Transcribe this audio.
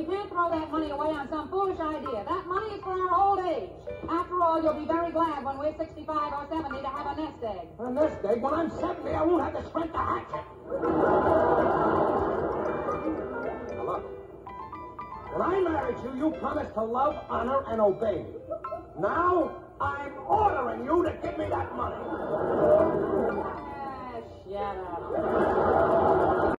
We can't throw that money away on some foolish idea. That money is for our old age. After all, you'll be very glad when we're 65 or 70 to have a nest egg. A nest egg? When I'm 70, I won't have to strength to hatch it. Now look. When I married you, you promised to love, honor, and obey. Now, I'm ordering you to give me that money. Ah, shut up.